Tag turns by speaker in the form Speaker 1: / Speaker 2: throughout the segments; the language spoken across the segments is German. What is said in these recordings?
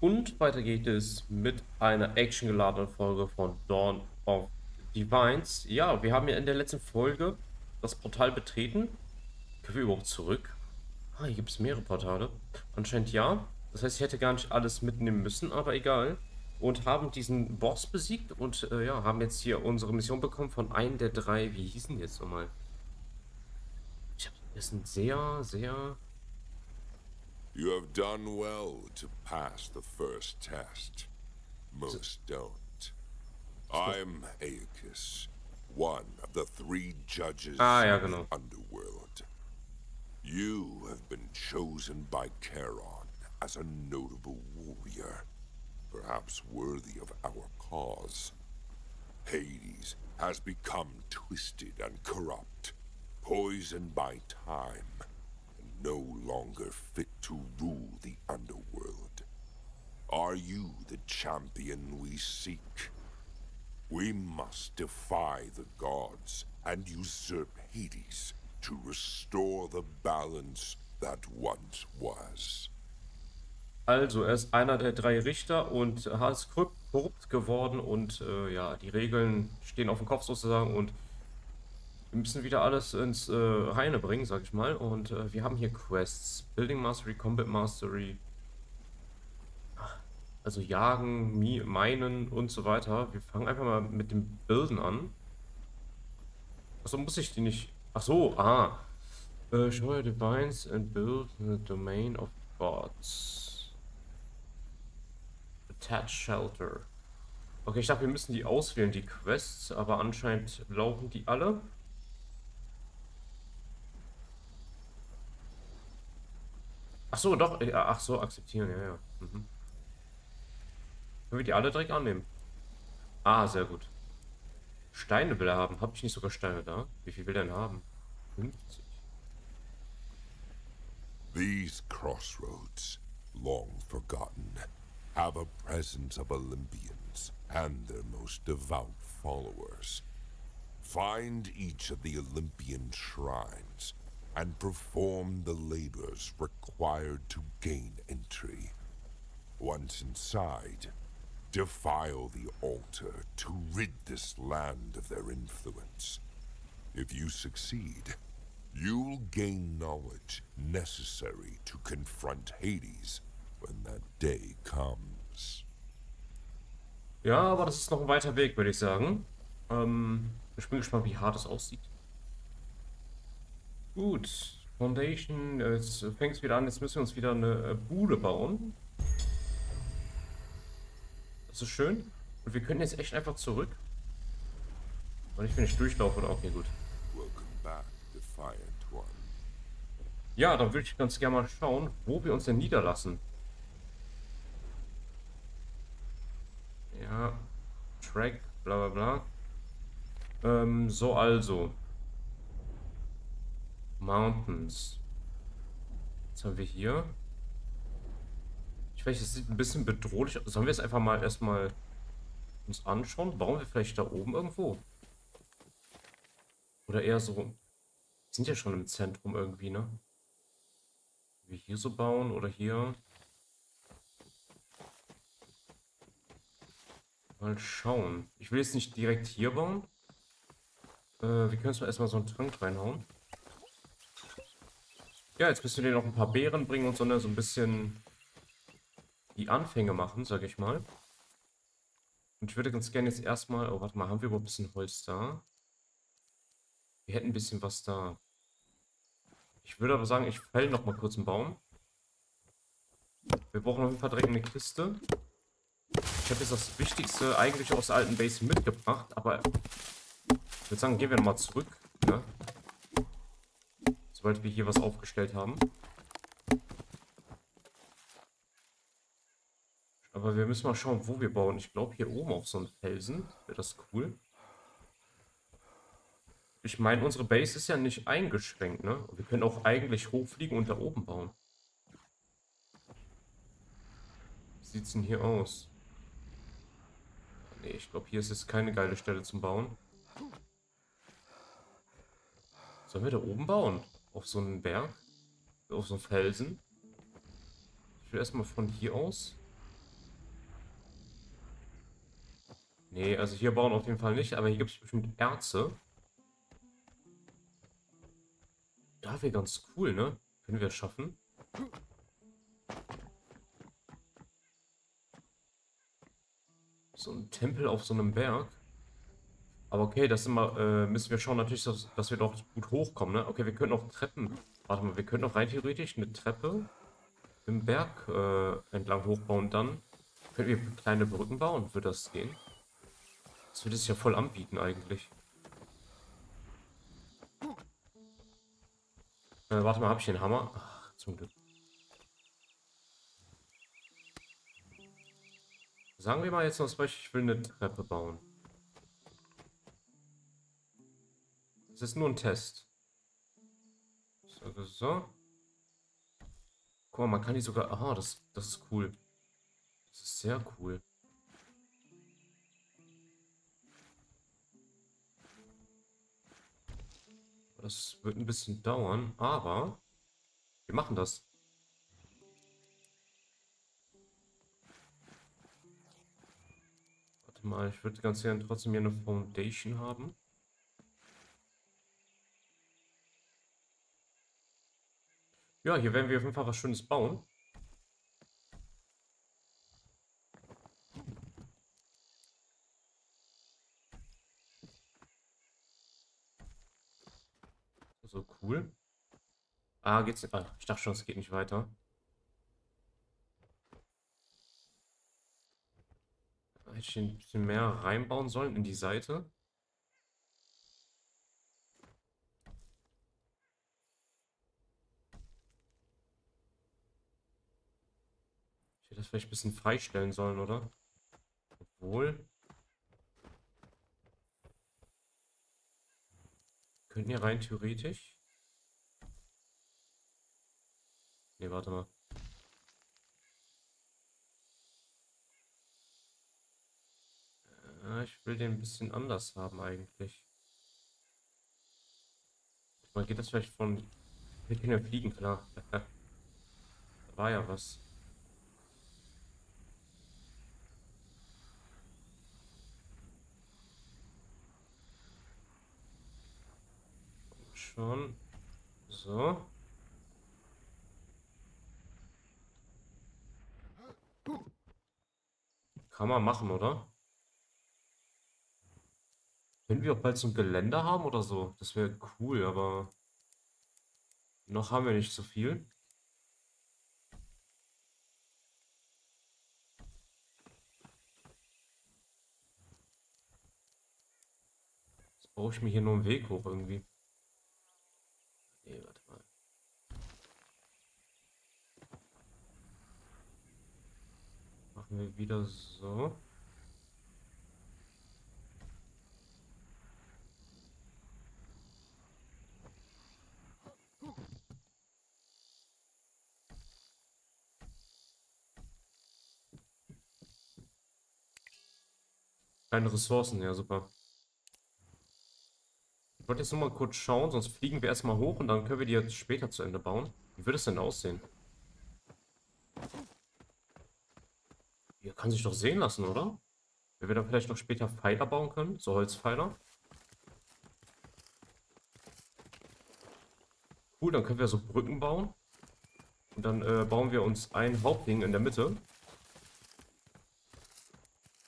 Speaker 1: Und weiter geht es mit einer actiongeladenen Folge von Dawn of Divines. Ja, wir haben ja in der letzten Folge das Portal betreten. Können wir überhaupt zurück? Ah, hier gibt es mehrere Portale. Anscheinend ja. Das heißt, ich hätte gar nicht alles mitnehmen müssen, aber egal. Und haben diesen Boss besiegt und äh, ja, haben jetzt hier unsere Mission bekommen von einem der drei. Wie hießen die jetzt nochmal? Ich hab, das sind sehr, sehr
Speaker 2: You have done well to pass the first test. Most don't. I'm Aeacus, one of the three judges
Speaker 1: Ah,
Speaker 2: of the. Underworld. You have been chosen by Charon as a notable warrior, perhaps worthy of our cause. Hades has become twisted and corrupt, poisoned by time, and no fit to rule the underworld. Are you the champion we seek? We must defy the gods and usurp Hades to restore the balance that once was.
Speaker 1: Also, er ist einer der drei Richter und ist korrupt korrupt geworden und äh, ja, die Regeln stehen auf dem Kopf sozusagen und wir müssen wieder alles ins äh, Heine bringen, sag ich mal. Und äh, wir haben hier Quests, Building Mastery, Combat Mastery, also Jagen, Meinen und so weiter. Wir fangen einfach mal mit dem Bilden an. Achso, muss ich die nicht... Achso, ah. Äh, show your divines and build the domain of gods. Attach Shelter. Okay, ich dachte, wir müssen die auswählen, die Quests, aber anscheinend laufen die alle. Ach so, doch. äh, Ach so, akzeptieren, ja, ja. Mhm. Können wir die alle direkt annehmen? Ah, sehr gut. Steine will er haben. Habe ich nicht sogar Steine da? Wie viel will er denn haben? 50.
Speaker 2: These crossroads, long forgotten, have a presence of Olympians and their most devout followers. Find each of the Olympian shrines and perform the labors required to gain entry. Once inside, defile the altar to rid this land of their influence. If you succeed, you'll gain knowledge necessary to confront Hades when that day comes.
Speaker 1: Ja, aber das ist noch ein weiter Weg, würde ich sagen. Ähm, ich bin gespannt, wie hart es aussieht. Gut, Foundation, jetzt fängt es wieder an, jetzt müssen wir uns wieder eine äh, Bude bauen. Das ist schön. Und wir können jetzt echt einfach zurück. Und ich, wenn ich durchlaufe, oder? Okay, gut. Ja, dann würde ich ganz gerne mal schauen, wo wir uns denn niederlassen. Ja, Track, bla bla bla. Ähm, so also. Mountains. Was haben wir hier? Ich weiß, es sieht ein bisschen bedrohlich aus. Sollen wir es einfach mal erstmal uns anschauen? Bauen wir vielleicht da oben irgendwo? Oder eher so. Wir sind ja schon im Zentrum irgendwie, ne? Wir hier so bauen oder hier. Mal schauen. Ich will jetzt nicht direkt hier bauen. Äh, wir können es mal erstmal so einen Trank reinhauen. Ja, jetzt müssen wir dir noch ein paar Beeren bringen und so, ne, so ein bisschen die Anfänge machen, sag ich mal. Und ich würde ganz gerne jetzt erstmal... Oh, warte mal, haben wir überhaupt ein bisschen Holz da? Wir hätten ein bisschen was da. Ich würde aber sagen, ich fäll noch mal kurz einen Baum. Wir brauchen auf jeden Fall direkt eine Kiste. Ich habe jetzt das Wichtigste eigentlich aus der alten Base mitgebracht, aber ich würde sagen, gehen wir nochmal zurück. Ne? Sobald wir hier was aufgestellt haben. Aber wir müssen mal schauen, wo wir bauen. Ich glaube, hier oben auf so einem Felsen wäre das cool. Ich meine, unsere Base ist ja nicht eingeschränkt, ne? Wir können auch eigentlich hochfliegen und da oben bauen. Wie sieht's denn hier aus? Nee, ich glaube, hier ist jetzt keine geile Stelle zum Bauen. Sollen wir da oben bauen? auf so einen Berg, auf so einen Felsen. Ich will erstmal von hier aus. Nee, also hier bauen auf jeden Fall nicht, aber hier gibt es bestimmt Erze. Da wäre ganz cool, ne? Können wir schaffen. So ein Tempel auf so einem Berg. Aber okay, das immer, äh, müssen wir schauen natürlich, dass, dass wir doch gut hochkommen, ne? Okay, wir können auch Treppen. Warte mal, wir können auch rein theoretisch eine Treppe im Berg äh, entlang hochbauen. Dann können wir kleine Brücken bauen. Würde das gehen? Das würde es ja voll anbieten eigentlich. Äh, warte mal, habe ich den Hammer? Ach, zum Glück. Sagen wir mal jetzt noch zum Beispiel, ich will eine Treppe bauen. Das ist nur ein Test. So, so. Guck mal, man kann die sogar... Aha, das, das ist cool. Das ist sehr cool. Das wird ein bisschen dauern, aber wir machen das. Warte mal, ich würde ganz gerne trotzdem hier eine Foundation haben. Ja, hier werden wir auf jeden Fall was Schönes bauen. So cool. Ah, geht's. Ah, ich dachte schon, es geht nicht weiter. Hätte ich ein bisschen mehr reinbauen sollen in die Seite. Vielleicht ein bisschen freistellen sollen, oder? Obwohl. Könnten ja rein theoretisch. Ne, warte mal. Äh, ich will den ein bisschen anders haben eigentlich. Man geht das vielleicht von... Wir können ja fliegen, klar. war ja was. Schon. So. Kann man machen, oder? Können wir auch bald so ein Geländer haben oder so? Das wäre cool, aber noch haben wir nicht so viel. Jetzt brauche ich mir hier nur einen Weg hoch irgendwie. Nee, warte mal. Machen wir wieder so. Keine Ressourcen, ja super. Ich wollte jetzt nur mal kurz schauen, sonst fliegen wir erstmal hoch und dann können wir die jetzt später zu Ende bauen. Wie würde es denn aussehen? Kann sich doch sehen lassen, oder? Wenn wir dann vielleicht noch später Pfeiler bauen können, so Holzpfeiler. Cool, dann können wir so Brücken bauen. Und dann äh, bauen wir uns ein Hauptding in der Mitte.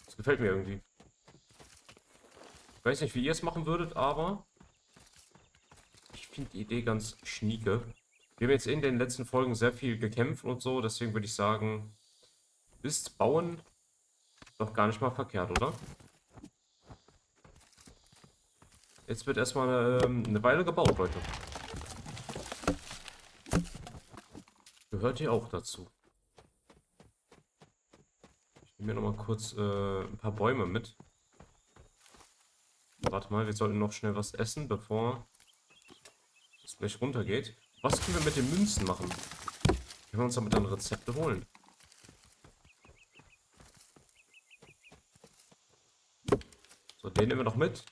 Speaker 1: Das gefällt mir irgendwie. Ich weiß nicht, wie ihr es machen würdet, aber finde die Idee ganz schnieke. Wir haben jetzt in den letzten Folgen sehr viel gekämpft und so, deswegen würde ich sagen, ist Bauen doch gar nicht mal verkehrt, oder? Jetzt wird erstmal ähm, eine Weile gebaut, Leute. Gehört hier auch dazu. Ich nehme mir noch mal kurz äh, ein paar Bäume mit. Warte mal, wir sollten noch schnell was essen, bevor gleich runtergeht. Was können wir mit den Münzen machen? Können wir uns damit dann Rezepte holen? Den nehmen wir noch mit.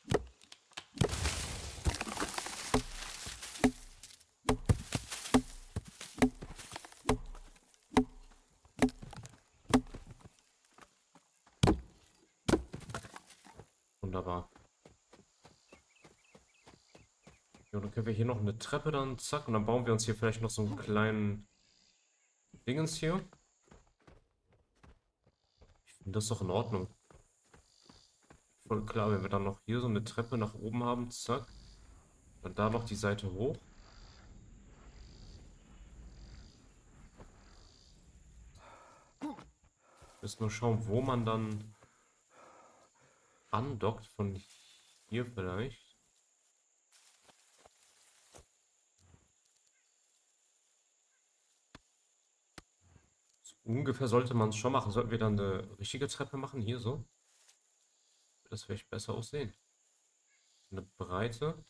Speaker 1: Wunderbar. Ja, dann können wir hier noch eine Treppe dann, zack, und dann bauen wir uns hier vielleicht noch so einen kleinen Dingens hier. Ich finde das doch in Ordnung. Voll klar, wenn wir dann noch hier so eine Treppe nach oben haben, zack. Dann da noch die Seite hoch. Müssen nur schauen, wo man dann andockt. Von hier vielleicht. Ungefähr sollte man es schon machen. Sollten wir dann eine richtige Treppe machen? Hier so? Das vielleicht besser aussehen. Eine Breite.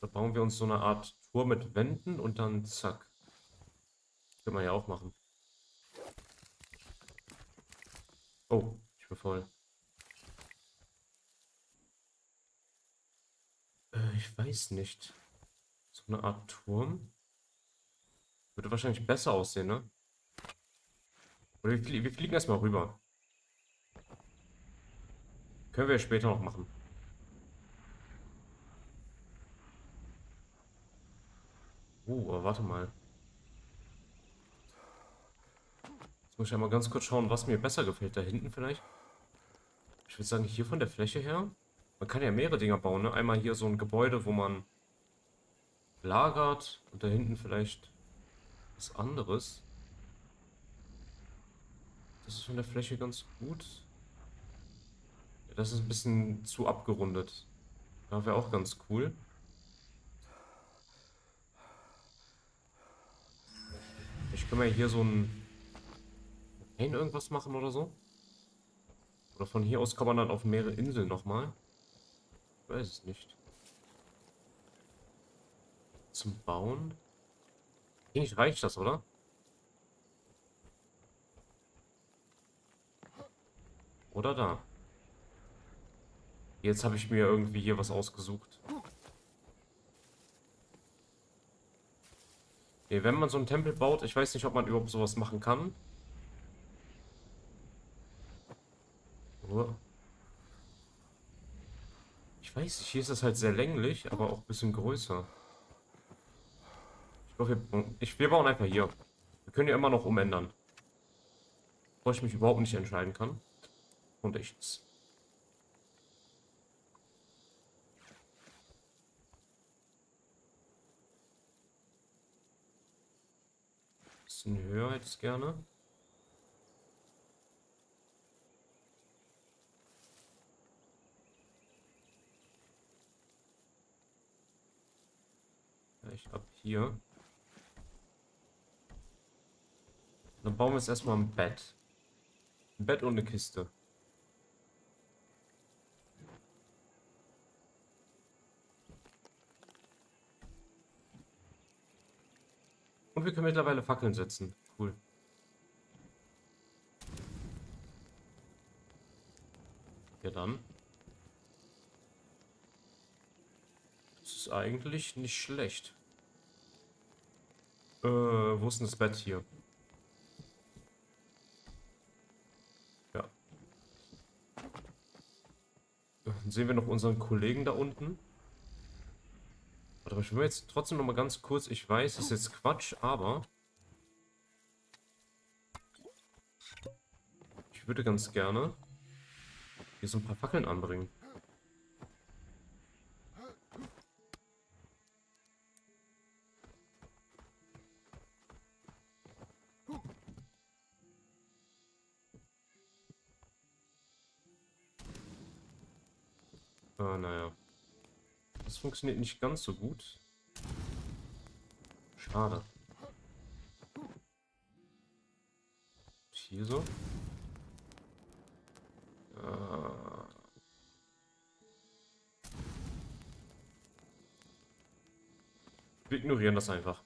Speaker 1: Da bauen wir uns so eine Art Tour mit Wänden und dann zack. Können wir ja auch machen. Oh, ich bin voll. Äh, ich weiß nicht. So eine Art Turm. Würde wahrscheinlich besser aussehen, ne? Oder wir, flie wir fliegen erstmal rüber. Können wir später noch machen. Uh, aber warte mal. Jetzt muss ich einmal ganz kurz schauen, was mir besser gefällt. Da hinten vielleicht. Ich würde sagen, hier von der Fläche her. Man kann ja mehrere Dinger bauen, ne? Einmal hier so ein Gebäude, wo man lagert und da hinten vielleicht was anderes. Das ist von der Fläche ganz gut. Ja, das ist ein bisschen zu abgerundet. Da wäre auch ganz cool. Ich kann mal hier so ein ein irgendwas machen oder so. Oder von hier aus kann man dann auf mehrere Inseln nochmal. Ich weiß es nicht. Zum Bauen? Eigentlich reicht das, oder? Oder da. Jetzt habe ich mir irgendwie hier was ausgesucht. Nee, wenn man so einen Tempel baut, ich weiß nicht, ob man überhaupt sowas machen kann. Ich weiß nicht, hier ist das halt sehr länglich, aber auch ein bisschen größer. Ich glaube, wir, ich, wir bauen einfach hier. Wir können ja immer noch umändern. Wo ich mich überhaupt nicht entscheiden kann. Und nichts. Bisschen höher ich gerne. Ich ab hier. Dann bauen wir jetzt erstmal ein Bett. Ein Bett und eine Kiste. Und wir können mittlerweile Fackeln setzen. Cool. Ja dann. Das ist eigentlich nicht schlecht. Äh, wo ist denn das Bett hier? Ja. Dann sehen wir noch unseren Kollegen da unten. Warte, ich will jetzt trotzdem noch mal ganz kurz, ich weiß, das ist jetzt Quatsch, aber... Ich würde ganz gerne hier so ein paar Fackeln anbringen. Funktioniert nicht ganz so gut. Schade. Hier so. Äh Wir ignorieren das einfach.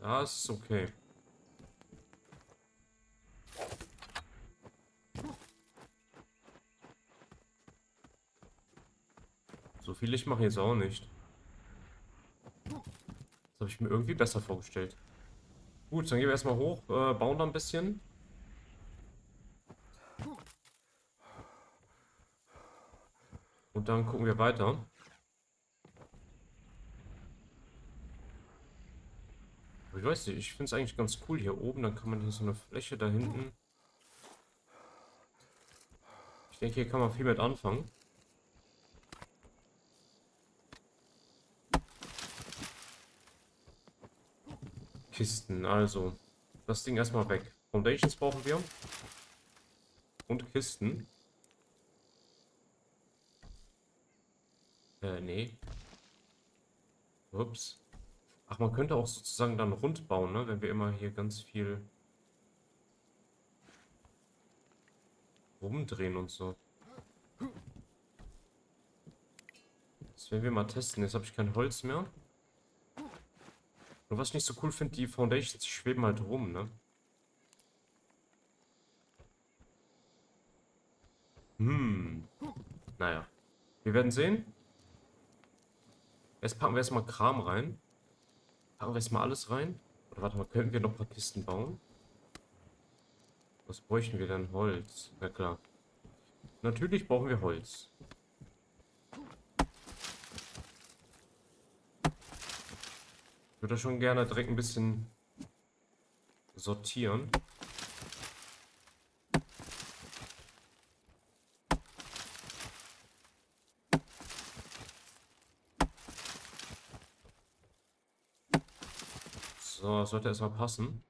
Speaker 1: Das ist okay. So viel ich mache jetzt auch nicht. Das habe ich mir irgendwie besser vorgestellt. Gut, dann gehen wir erstmal hoch, äh, bauen da ein bisschen. Und dann gucken wir weiter. Aber ich weiß nicht, ich finde es eigentlich ganz cool hier oben. Dann kann man hier so eine Fläche da hinten. Ich denke, hier kann man viel mit anfangen. Kisten, also. Das Ding erstmal weg. Foundations brauchen wir. Und Kisten. Äh, nee. Ups. Ach, man könnte auch sozusagen dann rund bauen, ne? Wenn wir immer hier ganz viel rumdrehen und so. Das werden wir mal testen. Jetzt habe ich kein Holz mehr. Nur was ich nicht so cool finde, die Foundations, schweben halt rum, ne? Hm. Naja. Wir werden sehen. Jetzt packen wir erstmal Kram rein. Packen wir erstmal alles rein. Oder warte mal, könnten wir noch ein paar Kisten bauen? Was bräuchten wir denn? Holz. Ja klar. Natürlich brauchen wir Holz. Würde schon gerne direkt ein bisschen sortieren. So, das sollte erstmal passen.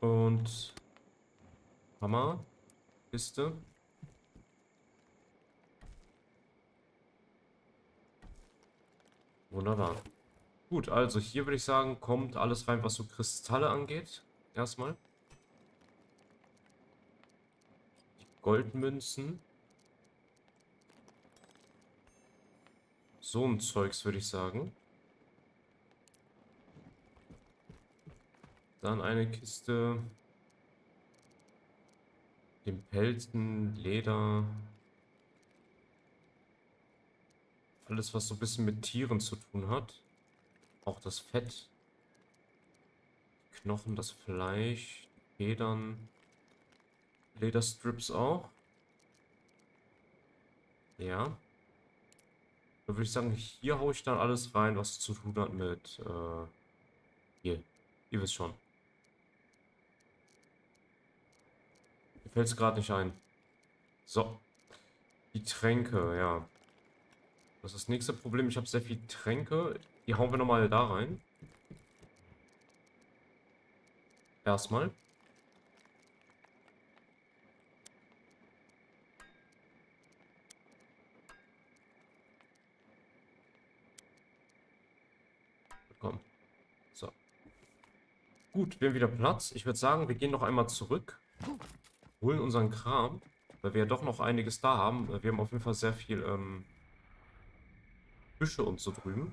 Speaker 1: Und Hammer, Kiste. Wunderbar. Gut, also hier würde ich sagen, kommt alles rein, was so Kristalle angeht. Erstmal. Die Goldmünzen. So ein Zeugs, würde ich sagen. Dann eine Kiste. Den Pelzen, Leder. Alles, was so ein bisschen mit Tieren zu tun hat. Auch das Fett. Knochen, das Fleisch, Federn. Lederstrips auch. Ja. Da würde ich sagen, hier haue ich dann alles rein, was zu tun hat mit, äh, hier. Ihr wisst schon. Mir fällt es gerade nicht ein. So. Die Tränke, ja. Das ist das nächste Problem. Ich habe sehr viel Tränke. Die hauen wir nochmal da rein. Erstmal. Komm. So. Gut, wir haben wieder Platz. Ich würde sagen, wir gehen noch einmal zurück. Holen unseren Kram. Weil wir ja doch noch einiges da haben. Wir haben auf jeden Fall sehr viel ähm, Büsche und so drüben.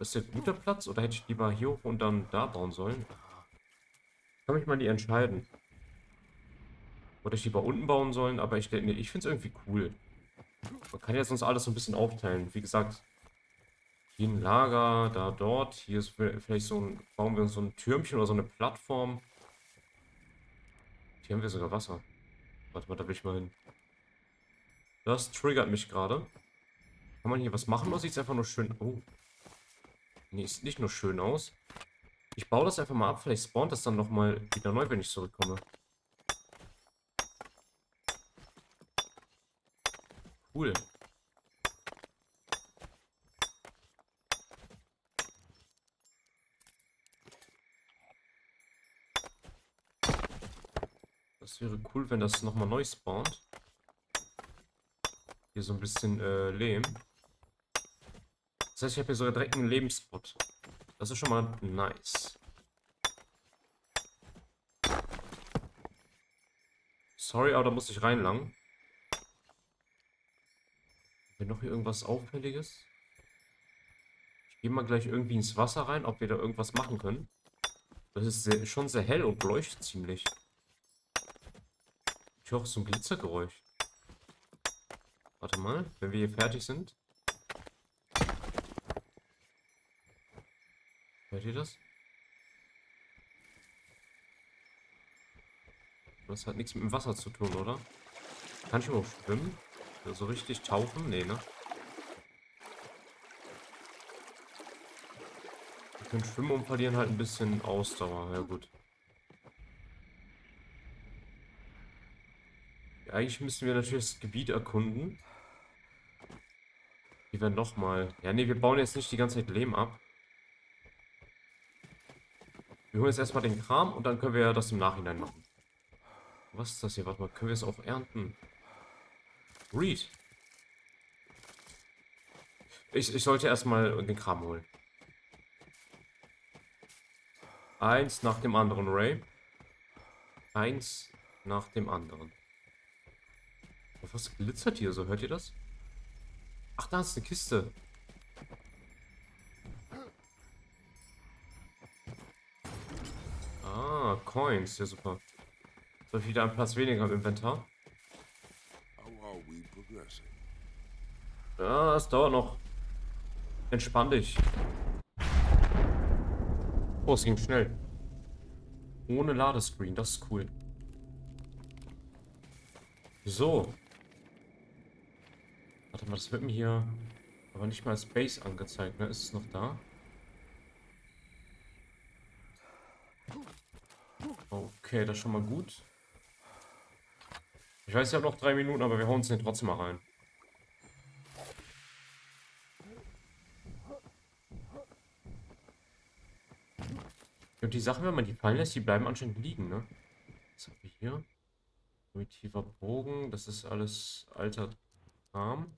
Speaker 1: Das ist der guter Platz oder hätte ich lieber hier hoch und dann da bauen sollen? Kann mich mal nie entscheiden. Oder ich lieber unten bauen sollen, aber ich, nee, ich finde es irgendwie cool. Man kann ja sonst alles so ein bisschen aufteilen. Wie gesagt, hier ein Lager, da, dort. Hier ist vielleicht so ein, bauen wir so ein Türmchen oder so eine Plattform. Hier haben wir sogar Wasser. Warte mal, da will ich mal hin. Das triggert mich gerade. Kann man hier was machen oder sieht es einfach nur schön... Oh. Nee, sieht nicht nur schön aus. Ich baue das einfach mal ab. Vielleicht spawnt das dann nochmal wieder neu, wenn ich zurückkomme. Cool. Das wäre cool, wenn das nochmal neu spawnt. Hier so ein bisschen äh, Lehm. Das heißt, ich habe hier sogar direkt einen Lebensspot. Das ist schon mal nice. Sorry, aber da muss ich reinlangen. Haben wir noch hier irgendwas Auffälliges? Ich gehe mal gleich irgendwie ins Wasser rein, ob wir da irgendwas machen können. Das ist sehr, schon sehr hell und leuchtet ziemlich. Ich höre auch so ein Glitzergeräusch. Warte mal, wenn wir hier fertig sind. Hört ihr das? Das hat nichts mit dem Wasser zu tun, oder? Kann ich überhaupt schwimmen? So richtig tauchen? Nee, ne? Wir können schwimmen und verlieren halt ein bisschen Ausdauer. Ja gut. Ja, eigentlich müssen wir natürlich das Gebiet erkunden. Hier werden nochmal... Ja, nee, wir bauen jetzt nicht die ganze Zeit Lehm ab. Wir holen jetzt erstmal den Kram und dann können wir das im Nachhinein machen. Was ist das hier? Warte mal, können wir es auch ernten? Read. Ich, ich sollte erstmal den Kram holen. Eins nach dem anderen, Ray. Eins nach dem anderen. Was glitzert hier so? Hört ihr das? Ach, da ist eine Kiste. Ah, Coins. Ja, super. So wieder ein Platz weniger im Inventar. Ja, es dauert noch. Entspann dich. Oh, es ging schnell. Ohne Ladescreen, das ist cool. So. Warte mal, das wird mir hier aber nicht mal als Base angezeigt, ne? Ist es noch da? Okay, das schon mal gut. Ich weiß, ich habe noch drei Minuten, aber wir hauen uns den trotzdem mal rein. Und die Sachen, wenn man die fallen lässt, die bleiben anscheinend liegen, ne? Was haben wir hier? Primitiver Bogen, das ist alles alter Kram.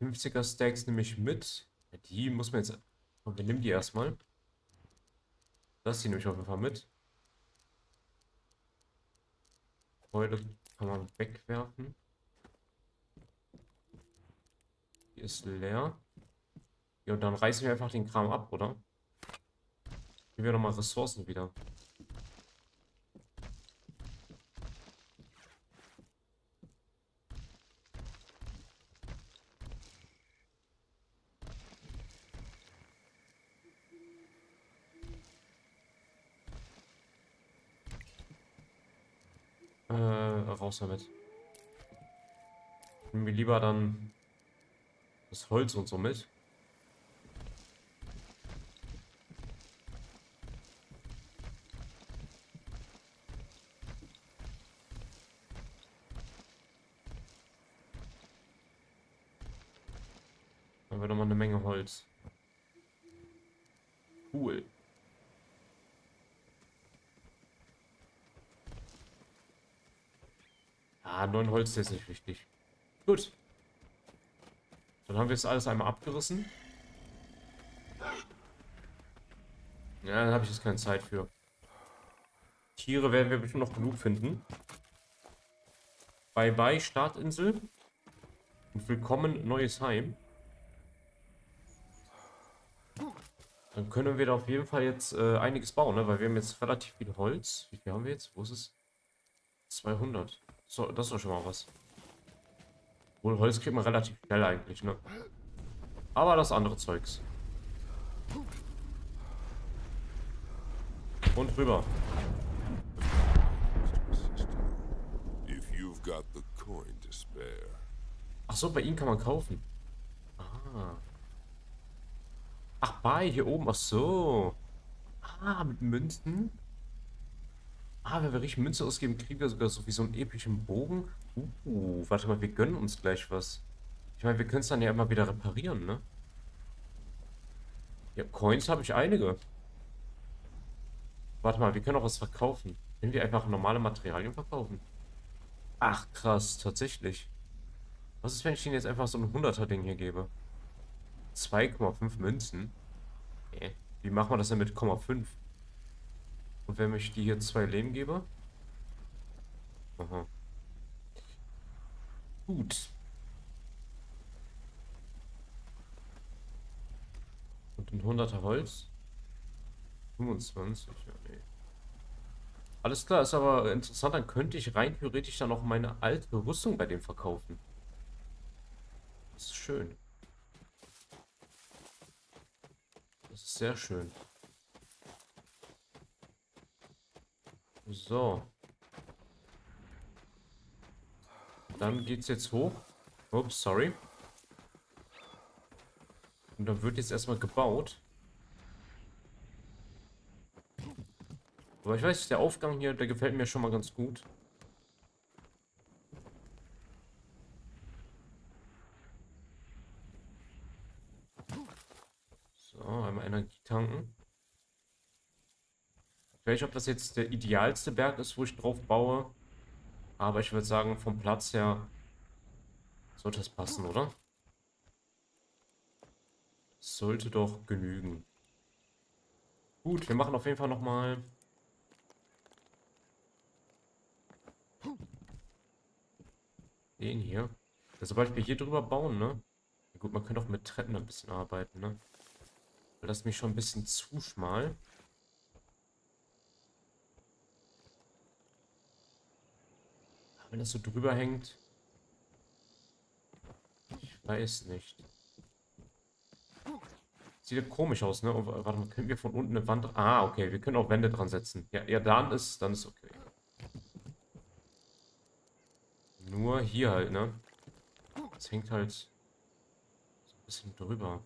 Speaker 1: 50er Stacks nehme ich mit. Die muss man jetzt... Wir nehmen die erstmal. Das die nehme ich auf jeden Fall mit. Heute kann man wegwerfen. Die ist leer. Ja, und dann reißen wir einfach den Kram ab, oder? Gehen wir nochmal Ressourcen wieder. Äh, raus damit. Nehmen wir lieber dann das Holz und so mit. Dann haben wir nochmal eine Menge Holz. Cool. Ist nicht wichtig. Gut. Dann haben wir jetzt alles einmal abgerissen. Ja, dann habe ich jetzt keine Zeit für. Tiere werden wir bestimmt noch genug finden. Bye bye, Startinsel. Und willkommen, neues Heim. Dann können wir da auf jeden Fall jetzt äh, einiges bauen, ne? weil wir haben jetzt relativ viel Holz. Wie viel haben wir jetzt? Wo ist es? 200. So, das ist doch schon mal was. Wohl Holz kriegt man relativ schnell eigentlich, ne? Aber das andere Zeugs. Und rüber. Ach so, bei ihm kann man kaufen. Ah. Ach, bei, hier oben. Ach so. Ah, mit Münzen. Ah, wenn wir richtig Münze ausgeben, kriegen wir sogar so wie so einen epischen Bogen. Uh, warte mal, wir gönnen uns gleich was. Ich meine, wir können es dann ja immer wieder reparieren, ne? Ja, Coins habe ich einige. Warte mal, wir können auch was verkaufen. Können wir einfach normale Materialien verkaufen? Ach, krass, tatsächlich. Was ist, wenn ich Ihnen jetzt einfach so ein 100er-Ding hier gebe? 2,5 Münzen? Okay. Wie machen wir das denn mit 0,5? Und wenn ich die hier zwei Leben gebe? Aha. Gut. Und ein 100er Holz. 25, ja, nee. Alles klar, ist aber interessant, dann könnte ich rein theoretisch dann auch meine alte Rüstung bei dem verkaufen. Das ist schön. Das ist sehr schön. So. Dann geht's jetzt hoch. Ups, sorry. Und dann wird jetzt erstmal gebaut. Aber ich weiß, der Aufgang hier, der gefällt mir schon mal ganz gut. So, einmal Energie tanken. Ich weiß nicht, ob das jetzt der idealste Berg ist, wo ich drauf baue. Aber ich würde sagen, vom Platz her sollte es passen, oder? sollte doch genügen. Gut, wir machen auf jeden Fall nochmal... Den hier. sobald wir hier drüber bauen, ne? Ja, gut, man könnte auch mit Treppen ein bisschen arbeiten, ne? Das mich schon ein bisschen zu schmal. Wenn das so drüber hängt. Ich weiß nicht. Sieht ja komisch aus, ne? Oh, warte mal, können wir von unten eine Wand... Ah, okay, wir können auch Wände dran setzen. Ja, ja, dann ist, dann ist okay. Nur hier halt, ne? Es hängt halt so ein bisschen drüber.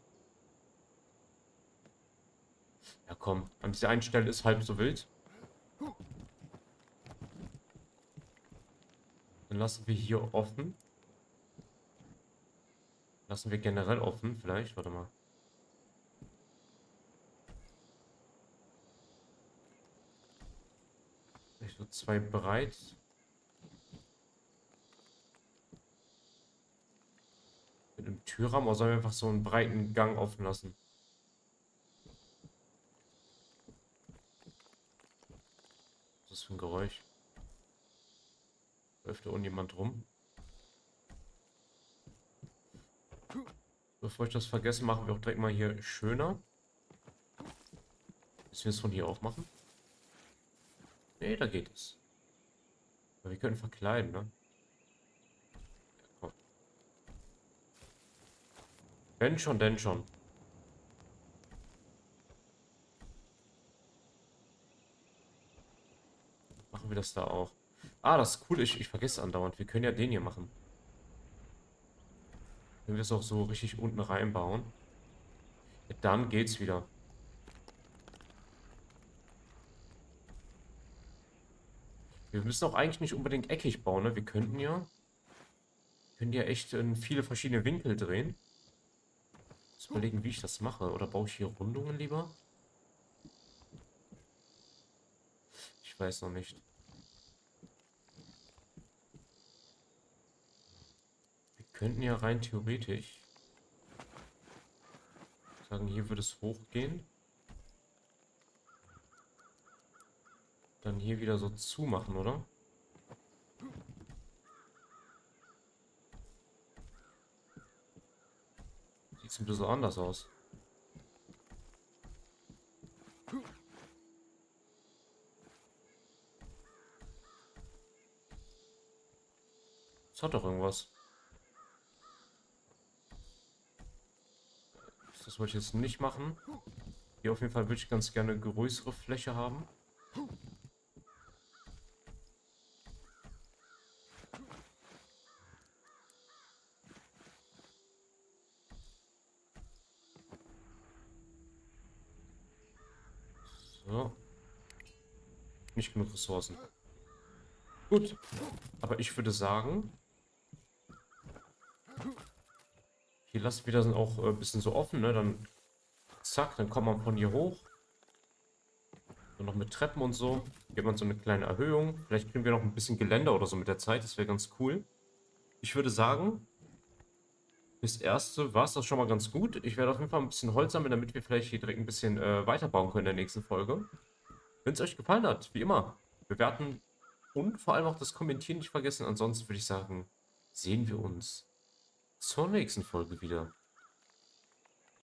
Speaker 1: Ja, komm. An dieser einen Stelle ist halb so wild. Dann lassen wir hier offen. Lassen wir generell offen, vielleicht. Warte mal. Vielleicht so zwei breit. Mit einem Türrahmen oder sollen wir einfach so einen breiten Gang offen lassen? Was ist das für ein Geräusch? Läuft da unten jemand rum? Bevor ich das vergesse, machen wir auch direkt mal hier schöner. Müssen wir es von hier auch machen? Nee, da geht es. Aber wir können verkleiden, ne? Ja, Wenn schon, denn schon. Machen wir das da auch. Ah, das ist cool. Ich, ich vergesse andauernd. Wir können ja den hier machen. Wenn wir es auch so richtig unten reinbauen. Ja, dann geht's wieder. Wir müssen auch eigentlich nicht unbedingt eckig bauen, ne? Wir könnten ja... Können ja echt in viele verschiedene Winkel drehen. Muss überlegen, wie ich das mache. Oder baue ich hier Rundungen lieber? Ich weiß noch nicht. Könnten ja rein theoretisch sagen, hier würde es hochgehen. Dann hier wieder so zumachen, oder? Sieht ein bisschen anders aus. Das hat doch irgendwas. Das wollte ich jetzt nicht machen. Hier auf jeden Fall würde ich ganz gerne größere Fläche haben. So. Nicht genug Ressourcen. Gut. Aber ich würde sagen, Lassen wir das auch ein äh, bisschen so offen, ne? Dann zack, dann kommt man von hier hoch. Und noch mit Treppen und so. Gibt man so eine kleine Erhöhung. Vielleicht kriegen wir noch ein bisschen Geländer oder so mit der Zeit. Das wäre ganz cool. Ich würde sagen, fürs Erste war es das schon mal ganz gut. Ich werde auf jeden Fall ein bisschen Holz sammeln, damit wir vielleicht hier direkt ein bisschen äh, weiterbauen können in der nächsten Folge. Wenn es euch gefallen hat, wie immer, bewerten und vor allem auch das Kommentieren nicht vergessen. Ansonsten würde ich sagen, sehen wir uns zur nächsten Folge wieder.